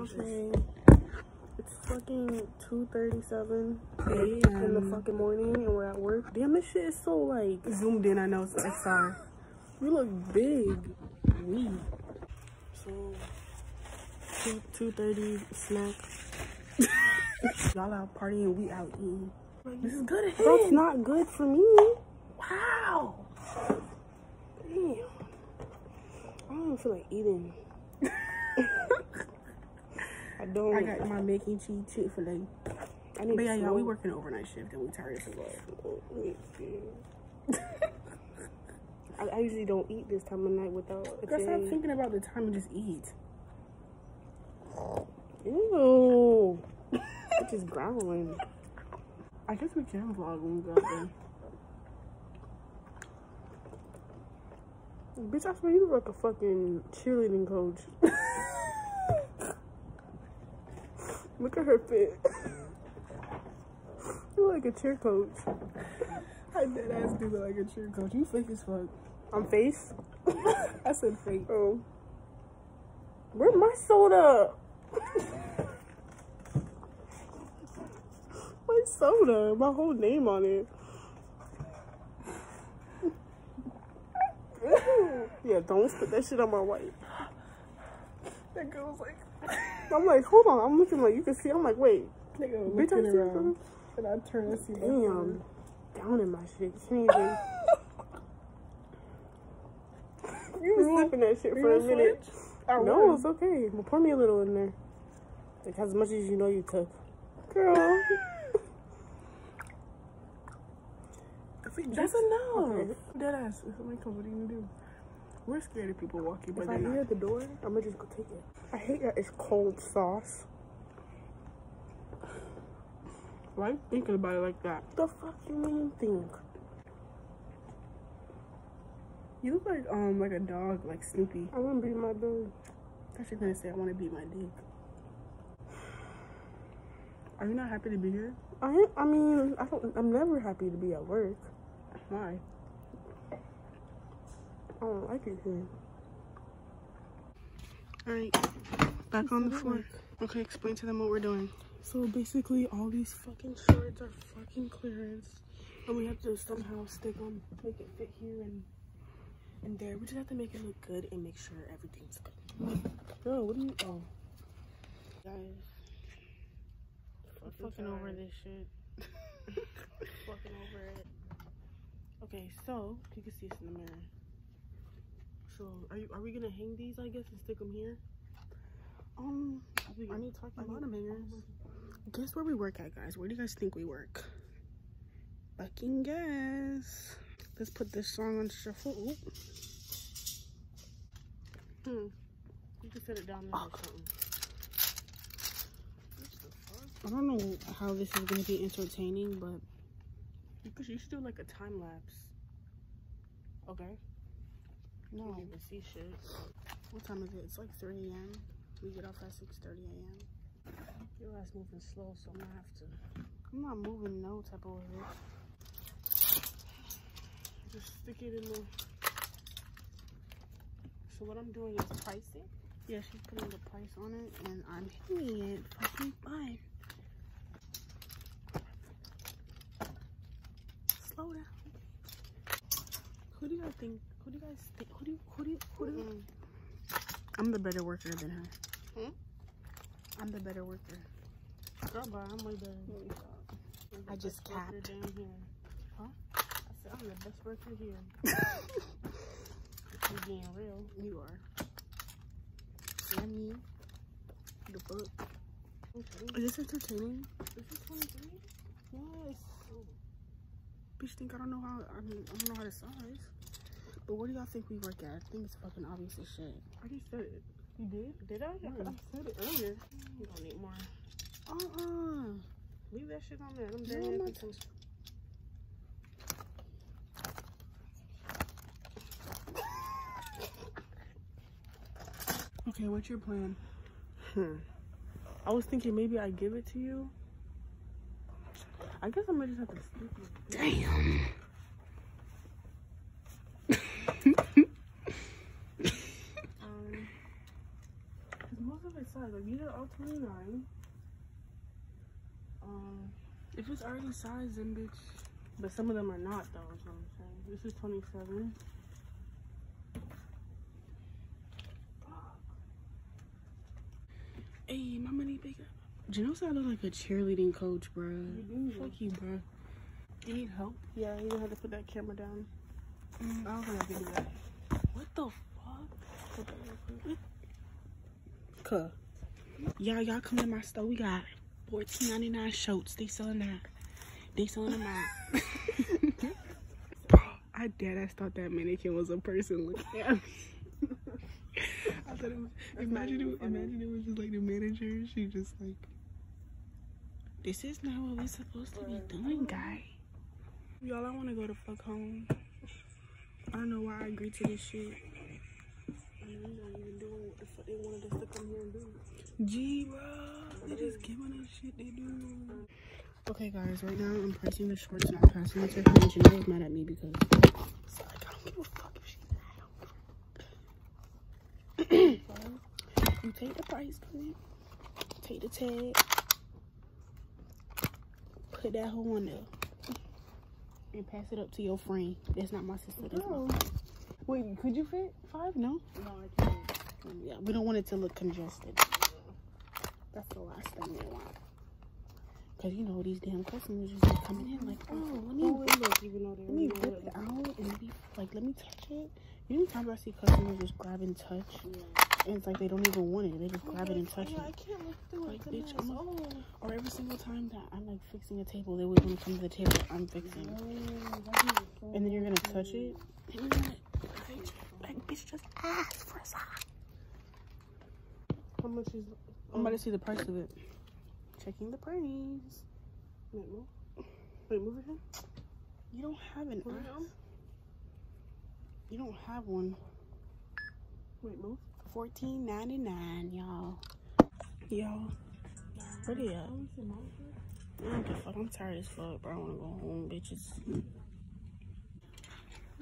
Okay. It's fucking 2.37 Damn. in the fucking morning and we're at work. Damn, this shit is so like, zoomed in. I know it's XR. we look big. We. So, 2, 2.30 snack. Y'all out partying, we out eating. This is good. That's not good for me. Wow. Damn. I don't even feel like eating. I don't. I got my mac and cheese Chick Fil A. I need But yeah, y'all, we working overnight shift and we tired as fuck. I, I usually don't eat this time of night without stop J. thinking about the time and just eat. Ew. It's just growling. I guess we can vlog when we go out there. Bitch, I swear you look like a fucking cheerleading coach. look at her fit. you look like a cheer coach. I dead ass do look like a cheer coach. You fake as fuck. On face? I said fake. Oh. Where's my soda? my soda, my whole name on it. yeah, don't spit that shit on my white. That girl was like, I'm like, hold on. I'm looking like you can see. I'm like, wait, nigga bitch, I see around. And I turn and see Damn, down in my shit. Even. you was mm-hmm. sipping that shit for a minute. No, it's okay. Well, pour me a little in there. Like as much as you know you took. Girl. That's enough. Okay. Dead ass. If somebody comes, what are you gonna do? We're scared of people walking, but if I not. hear the door, I'm gonna just go take it. I hate that it's cold sauce. Why are you thinking about it like that? What the fuck you mean think? You look like um like a dog, like Snoopy. I wanna beat my dog. I should gonna say I want to beat my dick. Are you not happy to be here? I I mean, I don't. I'm never happy to be at work. Why? Oh, I don't like it here. All right, back on the floor. Okay, explain to them what we're doing. So basically, all these fucking shorts are fucking clearance, and we have to somehow stick them, make it fit here and and there. We just have to make it look good and make sure everything's good. Girl, what do you? Oh, guys, I'm fucking over this shit. fucking over it. Okay, so you can see us in the mirror. So are you? Are we gonna hang these? I guess and stick them here. Um, I need to talk a lot of hangers. Oh Guess where we work at, guys? Where do you guys think we work? Fucking guess. Let's put this song on shuffle. Oop. Hmm. You can set it down there or something. I don't know how this is gonna be entertaining, but Because you should do like a time lapse. Okay. No. Even see shit. What time is it? It's like 3 a.m. We get off at 6:30 a.m. Your ass moving slow, so I'm gonna have to I'm not moving no type of way. just stick it in there. So what I'm doing is pricing. Yeah, she's putting the price on it, and I'm hitting it. Fucking fine. Slow down. Who do you think? Who do you guys think? Who do you? Who do you? Who do you? I'm the better worker than her. Hmm? I'm the better worker. Girl, bye. I'm way better. than you. I'm the just best worker capped. down here. Huh? I said I'm the best worker here. I'm being real. You are. Yeah, me. The book. Okay. Is this entertaining? Is this 23? Yes. Oh. Bitch think I don't know how I, mean, I don't know how to size. But where do y'all think we work at? I think it's fucking obvious as shit. I already said it. You did? Did I? I I said it earlier. You don't need more. Uh-uh. Leave that shit on there. I'm No, dead I'm not. Okay, what's your plan? Hmm. I was thinking maybe I give it to you. I guess I'm gonna just have to it. Damn. Um, 'cause most of it's size. Like these are all 29. Um, if it's already sized, then bitch. But some of them are not though. Is what I'm saying. This is 27. Hey, my money bigger. Janelle said I look like a cheerleading coach, bro. do. Fuck you, bro. You need help? Yeah, you gonna have to put that camera down. Mm. I don't think I can do that. What the fuck? Put that real quick. Cuh. Y'all, y'all come to my store. We got fourteen ninety nine shirts. They selling that. They selling them out. Bro, I dead ass thought that mannequin was a person looking at me. I thought it was. imagine it. Imagine it was just like the manager. She just like. This is not what we're supposed to be doing, guy. Y'all, I want to go to fuck home. I don't know why I agreed to this shit. And you're not even doing what the fuck they wanted us to come here and do. G, bro. They just giving us shit they do. Okay, guys, right now I'm pressing the shorts and I'm passing it to her. And Janelle is mad at me because it's like, I don't give a fuck if she's mad. you take the price, please. Take the tag. Put that hoe on there. And pass it up to your friend. That's not my sister. That's my friend. Wait, could you fit five? No? No, I can't. Um, yeah, we don't want it to look congested. That's the last thing we want. Cause you know these damn customers just be coming in like, oh, let me Oh, look, even though let me whip it out and maybe like let me touch it. You know, times I see customers just grab and touch, and it's like they don't even want it. They just oh grab it and touch yeah, it. I can't look through Like, it. bitch. I'm oh. Or every single time that I'm like fixing a table, they would want to come to the table I'm fixing, and then you're gonna touch it. And you're bitch, like bitch, just ask for a sign. How much is I'm about to um, see the price of it. Checking the price. Wait, move. Wait, move. You don't have an Move You don't have one. Wait, move. Fourteen ninety nine, y'all. Y'all. They at? I don't give a fuck. I'm tired as fuck, bro. I wanna go home, bitches.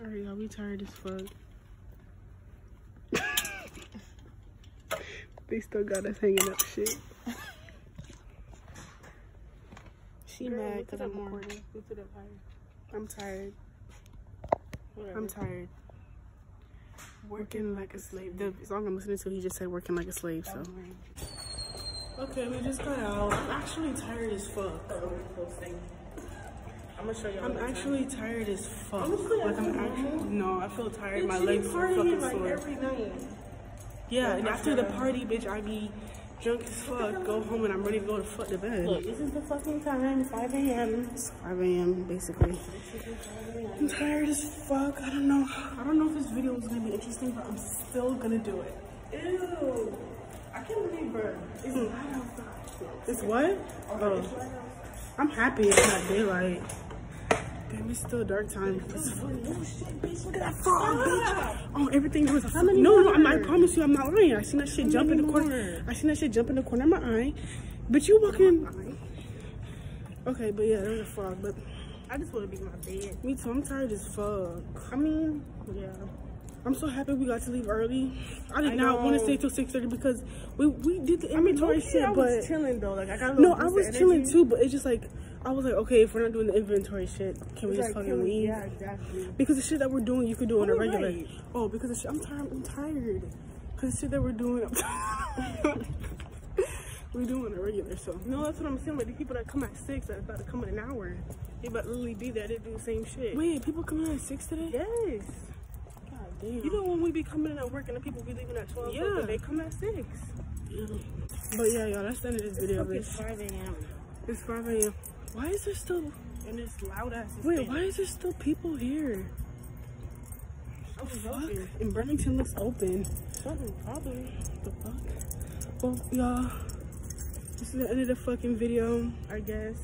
Alright, y'all. We tired as fuck. They still got us hanging up shit. She Girl, mad because I'm that recording. Look at that higher. I'm tired. Whatever. I'm tired. Working like a slave. The song I'm listening to, he just said working like a slave, so. Okay, we just got out. I'm actually tired as fuck. I'm gonna show you. I'm actually tired as fuck. Honestly, I like I'm actually no, I feel tired. My legs are fucking like sore. every night. Yeah, and after the party, bitch, I be drunk as fuck. Go home and I'm ready to go to fuck to bed. Look, this is the fucking time. 5 a.m. 5 a.m. basically. I'm tired as fuck. I don't know. I don't know if this video is gonna be interesting, but I'm still gonna do it. Ew. I can't believe, bro. It's Hmm. hot outside. It's what? Oh, I'm happy it's not daylight. Damn, it's still dark time. Oh shit, bitch, look at that bitch. Oh, everything was a No, no, I'm, I promise you, I'm not lying. I seen that shit jump in the many corner. I seen that shit jump in the corner of my eye. But you walking. Okay, but yeah, there's a frog. But I just want to be in my bed. me too. I'm tired as fuck. I mean, yeah. I'm so happy we got to leave early. I did I not want to stay till 6:30 because we we did the I mean, inventory shit, I but was chilling though. Like I got a no, I was chilling too. But it's just like I was like, okay, if we're not doing the inventory shit, can we It's just like, fucking leave? Yeah, exactly. Because the shit that we're doing, you could do on a regular. right. Oh, because the shit, I'm tired. I'm tired. Because the shit that we're doing, I'm tired. we do on a regular. So No, that's what I'm saying. Like the people that come at six, that about to come in an hour. They about to literally be there. They do the same shit. wait, people coming at six today? Yes. God damn. You know when we be coming in at work and the people be leaving at 12, Yeah. they come at 6. Yeah. But yeah, y'all, that's the end of this video, Fucking bitch. 5 a.m. It's 5 a.m. Why is there still? And it's loud ass. Wait, why is there still people here? Was Fuck. And Burlington looks open. Something, probably. The fuck? Well, y'all, this is the end of the fucking video, I guess.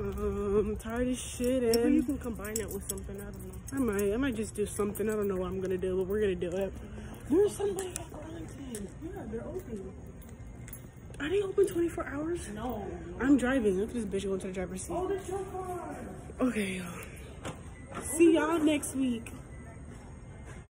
Um, tired as shit, And Maybe you can combine it with something. I don't know. I might, I might just do something. I don't know what I'm gonna do, but we're gonna do it. There's somebody at Burlington. Yeah, they're open. Are they open 24 hours? No. I'm driving. Look at this bitch going to the driver's seat. Oh, that's your car. Okay, y'all. See y'all next week.